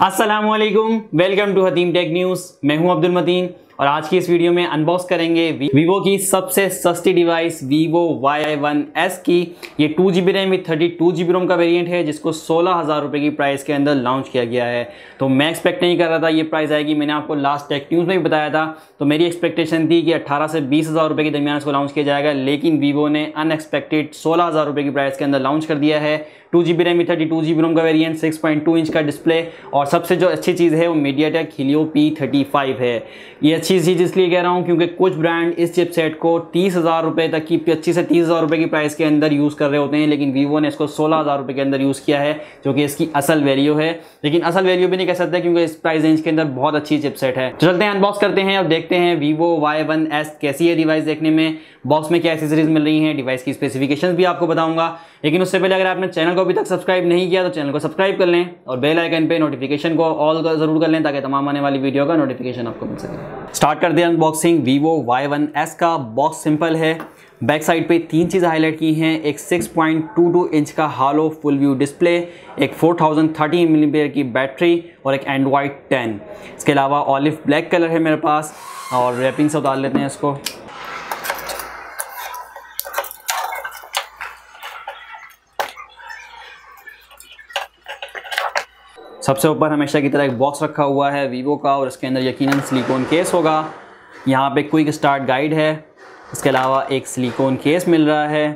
Aslam welcome to Hatim tech news मैं हूँ अब्दुल मतीन और आज की इस वीडियो में अनबॉक्स करेंगे वीवो की सबसे सस्ती device Vivo Y one S की। ये two G B RAM with thirty two G B ROM का वेरिएंट है, जिसको सोलह हज़ार रुपये की प्राइस के अंदर लॉन्च किया गया है। तो मैं एक्सपेक्ट नहीं कर रहा था ये प्राइस आएगी, मैंने आपको लास्ट टेक न्यूज़ में भी बताया था। तो मेरी एक्सपेक्टेशन थी कि अट्ठारह से बीस हज़ार रुपये के दरमियान इसको लॉन्च किया जाएगा, लेकिन वीवो ने अनएक्सपेक्टेड सोलह हज़ार रुपये की प्राइस के अंदर लॉन्च कर दिया है। Two G B RAM thirty two G B ROM का variant six point two inch का डिस्प्ले और सबसे जो अच्छी चीज़ है, वो MediaTek Helio P thirty five है। ये अच्छी चीज़ इसलिए कह रहा हूँ, क्योंकि कुछ ब्रांड इस चिप सेट को तीस हज़ार रुपये तक की पच्चीस से तीस हज़ार रुपये की प्राइस के अंदर यूज़ कर रहे होते हैं, लेकिन वीवो ने इसको सोलह हज़ार रुपये के अंदर यूज़ किया है, जो कि इसकी असल वैल्यू है। लेकिन असल वैल्यू भी नहीं कह सकते, क्योंकि इस प्राइस रेंज के अंदर बहुत अच्छी चिपसेट है। तो चलते हैं अनबॉक्स करते हैं और देखते हैं वीवो वाई वन एस कैसी है डिवाइस देखने में। बॉक्स में क्या एसेसरीज मिल रही हैं डिवाइस की स्पेसिफिकेशन भी आपको बताऊँगा। लेकिन उससे पहले अगर आपने चैनल को अभी तक सब्सक्राइब नहीं किया तो चैनल को सब्सक्राइब कर लें और बेल आइकन पे नोटिफिकेशन को ऑल ज़रूर कर लें ताकि तमाम आने वाली वीडियो का नोटिफिकेशन आपको मिल सके। स्टार्ट कर दिया unboxing Vivo Y one S का बॉक्स सिंपल है। बैक साइड पे तीन चीज़ हाईलाइट की हैं। एक 6.22 इंच का हालो फुल व्यू डिस्प्ले एक 4030 मिलीमीटर की बैटरी और एक एंड्रॉइड 10 इसके अलावा ऑलिव ब्लैक कलर है मेरे पास और रैपिंग से उतार लेते हैं इसको। सबसे ऊपर हमेशा की तरह एक बॉक्स रखा हुआ है वीवो का, और इसके अंदर यकीनन सिलिकॉन केस होगा। यहाँ पे क्विक स्टार्ट गाइड है। इसके अलावा एक सिलिकॉन केस मिल रहा है।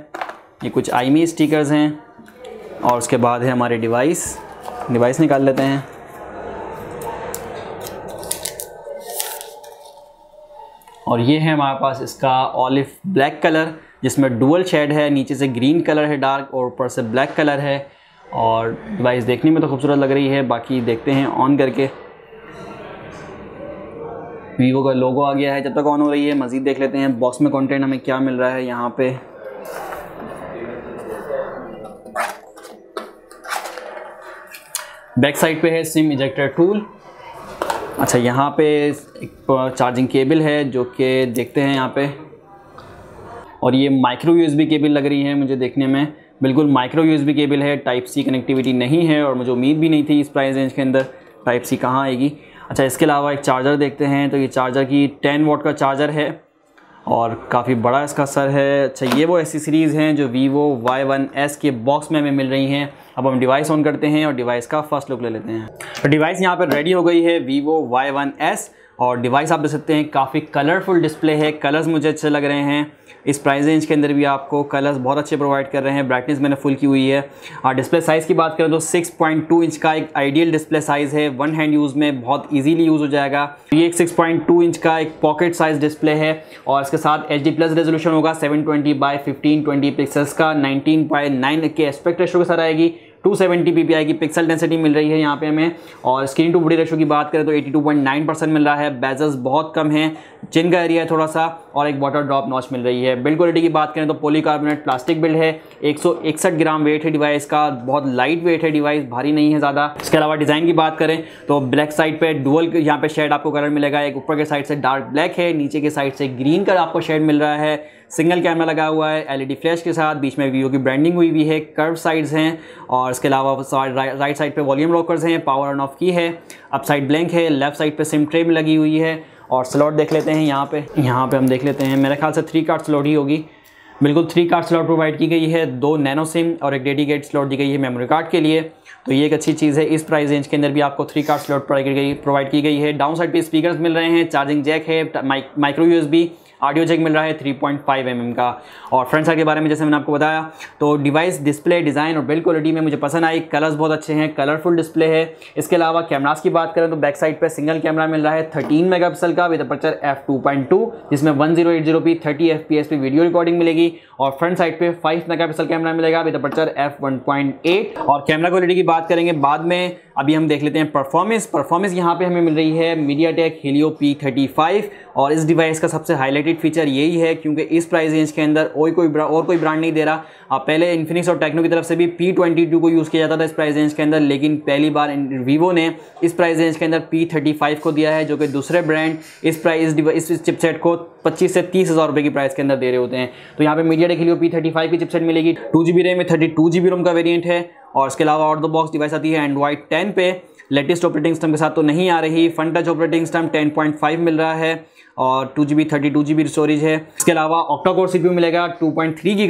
ये कुछ आईमी स्टिकर्स हैं। और उसके बाद है हमारे डिवाइस डिवाइस निकाल लेते हैं। और ये है हमारे पास इसका ऑलिव ब्लैक कलर जिसमें डुअल शेड है। नीचे से ग्रीन कलर है डार्क और ऊपर से ब्लैक कलर है। और डिवाइस देखने में तो खूबसूरत लग रही है, बाकी देखते हैं ऑन करके। वीवो का लोगो आ गया है, जब तक ऑन हो रही है, मज़ीद देख लेते हैं बॉक्स में कंटेंट हमें क्या मिल रहा है यहाँ पे। बैक साइड पे है सिम इजेक्टर टूल अच्छा यहाँ पे एक चार्जिंग केबल है, जो कि देखते हैं यहाँ पे। और ये माइक्रो यूएसबी केबल लग रही है मुझे देखने में। बिल्कुल माइक्रो यूएसबी केबल है टाइप सी कनेक्टिविटी नहीं है और मुझे उम्मीद भी नहीं थी इस प्राइस रेंज के अंदर टाइप सी कहाँ आएगी। अच्छा इसके अलावा एक चार्जर देखते हैं तो ये चार्जर की 10 वोट का चार्जर है और काफ़ी बड़ा इसका सर है। अच्छा ये वो एसेसरीज़ हैं जो वीवो वाई वन एस के बॉक्स में हमें मिल रही हैं। अब हम डिवाइस ऑन करते हैं और डिवाइस का फ़र्स्ट लुक ले लेते हैं। तो डिवाइस यहाँ पर रेडी हो गई है वीवो वाई वन एस और डिवाइस आप देख सकते हैं, काफ़ी कलरफुल डिस्प्ले है कलर्स मुझे अच्छे लग रहे हैं। इस प्राइस रेंज के अंदर भी आपको कलर्स बहुत अच्छे प्रोवाइड कर रहे हैं ब्राइटनेस मैंने फुल की हुई है। और डिस्प्ले साइज़ की बात करें तो 6.2 इंच का एक आइडियल डिस्प्ले साइज़ है वन हैंड यूज़ में बहुत ईजीली यूज़ हो जाएगा। ये एक 6.2 इंच का एक पॉकेट साइज़ डिस्प्ले है और इसके साथ एच डी प्लस रेजोल्यूशन होगा seven twenty by fifteen twenty pixels का नाइनटीन बाई नाइन के एस्पेक्ट रेशो के साथ आएगी। 270 सेवेंटी पी की पिक्सल डेंसिटी मिल रही है यहाँ पे हमें। और स्क्रीन टू बॉडी रेशो की बात करें तो 82.9 परसेंट मिल रहा है। बेजस बहुत कम है। जिनका एरिया थोड़ा सा और एक वाटर ड्रॉप नॉच मिल रही है। बिल्ड क्वालिटी की बात करें तो पोलीकार्बोनेट प्लास्टिक बिल्ड है। एक ग्राम वेट है डिवाइस का। बहुत लाइट वेट है डिवाइस भारी नहीं है ज़्यादा। इसके अलावा डिज़ाइन की बात करें तो ब्लैक साइड पे डुअल यहाँ पे शेड आपको कलर मिलेगा। एक ऊपर के साइड से डार्क ब्लैक है, नीचे के साइड से ग्रीन कलर आपको शेड मिल रहा है। सिंगल कैमरा लगा हुआ है एलईडी फ्लैश के साथ। बीच में वीवो की ब्रांडिंग हुई हुई है। कर्व साइड्स हैं और इसके अलावा राइट साइड पे वॉल्यूम लॉकर्स हैं। पावर ऑन ऑफ़ की है। अप साइड ब्लैंक है। लेफ़्ट साइड पे सिम ट्रे में लगी हुई है। और स्लॉट देख लेते हैं यहाँ पे। यहाँ पे हम देख लेते हैं। मेरे ख्याल से थ्री कार्ड स्लॉट ही होगी। बिल्कुल थ्री कार्ड स्लॉट प्रोवाइड की गई है। दो नैनो सिम और एक डेडिकेट स्लॉट दी गई है मेमोरी कार्ड के लिए। तो ये एक अच्छी चीज़ है। इस प्राइस रेंज के अंदर भी आपको थ्री कार्ड स्लॉट प्रोवाइड की गई प्रोवाइड की गई है। डाउन साइड पर स्पीकर्स मिल रहे हैं। चार्जिंग जैक है। माइक्रो यूएसबी ऑडियो जैक मिल रहा है 3.5 पॉइंट mm का। और फ्रंट साइड के बारे में जैसे मैंने आपको बताया तो डिवाइस डिस्प्ले डिज़ाइन और बिल्ड क्वालिटी में मुझे पसंद आई। कलर्स बहुत अच्छे हैं कलरफुल डिस्प्ले है। इसके अलावा कैमरास की बात करें तो बैक साइड पर सिंगल कैमरा मिल रहा है थर्टीन मेगा का विद अपर्चर एफ़ टू जिसमें one zero eight zero P thirty F P S पे वीडियो रिकॉर्डिंग मिलेगी। और फ्रंट साइड पे फाइव मेगा कैमरा मिलेगा with aperture F one point eight और कैमरा क्वालिटी की बात करेंगे, बाद में अभी हम देख लेते हैं परफॉर्मेंस परफॉर्मेंस यहाँ पे हमें मिल रही है MediaTek Helio P thirty five और इस डिवाइस का सबसे हाईलाइटेड फीचर यही है क्योंकि इस प्राइस रेंज के अंदर और कोई और कोई ब्रांड नहीं दे रहा। आप पहले इन्फिनिक्स और टेक्नो की तरफ़ से भी पी ट्वेंटी टू को यूज़ किया जाता था इस प्राइस रेंज के अंदर, लेकिन पहली बार वीवो ने इस प्राइस रेंज के अंदर पी थर्टी फाइव को दिया है, जो कि दूसरे ब्रांड इस प्राइस इस चिपसेट को पच्चीस से तीस हज़ार रुपये की प्राइस के अंदर दे रहे होते हैं। तो यहाँ पे MediaTek Helio P thirty five की चिपसेट मिलेगी। टू जी बी रैम में thirty two G B ROM का वेरियंट है। और इसके अलावा आउट द बॉक्स डिवाइस आती है एंड्रॉइड टेन पे। लेटेस्ट ऑपरेटिंग सिस्टम के साथ तो नहीं आ रही। फन टच ऑपरेटिंग सिस्टम 10.5 मिल रहा है और two G B thirty two G B storage है। इसके अलावा ऑक्टा कोर सी मिलेगा टू पॉइंट थ्री की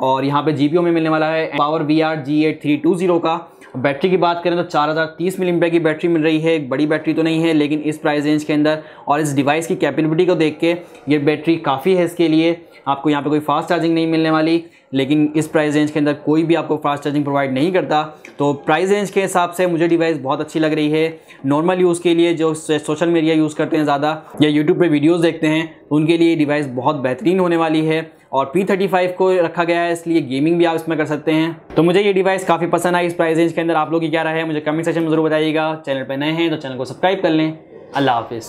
और यहाँ पे जीपीओ में मिलने वाला है power V R G eight three two zero का। बैटरी की बात करें तो चार हज़ार तीस मिली की बैटरी मिल रही है। एक बड़ी बैटरी तो नहीं है, लेकिन इस प्राइस रेंज के अंदर और इस डिवाइस की कैपेबिलिटी को देख के ये बैटरी काफ़ी है इसके लिए। आपको यहाँ पे कोई फास्ट चार्जिंग नहीं मिलने वाली, लेकिन इस प्राइस रेंज के अंदर कोई भी आपको फास्ट चार्जिंग प्रोवाइड नहीं करता। तो प्राइस रेंज के हिसाब से मुझे डिवाइस बहुत अच्छी लग रही है। नॉर्मल यूज़ के लिए जो सोशल मीडिया यूज़ करते हैं ज़्यादा या यूट्यूब पर वीडियोज़ देखते हैं, उनके लिए डिवाइस बहुत बेहतरीन होने वाली है। और P35 को रखा गया है, इसलिए गेमिंग भी आप इसमें कर सकते हैं। तो मुझे ये डिवाइस काफ़ी पसंद आई इस प्राइस रेंज के अंदर। आप लोग की क्या रहा है, मुझे कमेंट सेक्शन में ज़रूर बताइएगा। चैनल पर नए हैं तो चैनल को सब्सक्राइब कर लें। अल्लाह हाफिज़।